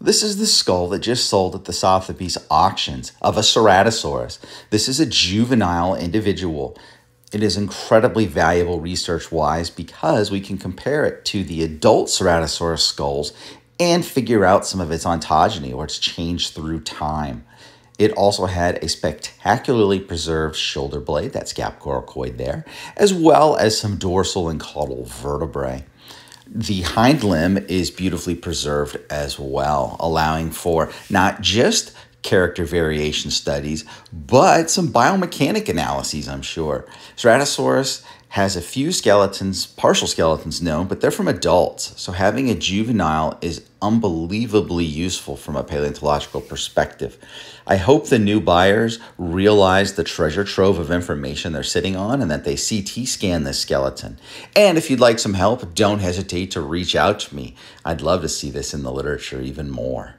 This is the skull that just sold at the Sotheby's auctions of a Ceratosaurus. This is a juvenile individual. It is incredibly valuable research wise because we can compare it to the adult Ceratosaurus skulls and figure out some of its ontogeny or its change through time. It also had a spectacularly preserved shoulder blade, that scap coracoid there, as well as some dorsal and caudal vertebrae. The hind limb is beautifully preserved as well, allowing for not just character variation studies, but some biomechanic analyses, I'm sure. Ceratosaurus has a few skeletons, partial skeletons known, but they're from adults. So having a juvenile is unbelievably useful from a paleontological perspective. I hope the new buyers realize the treasure trove of information they're sitting on and that they CT scan this skeleton. And if you'd like some help, don't hesitate to reach out to me. I'd love to see this in the literature even more.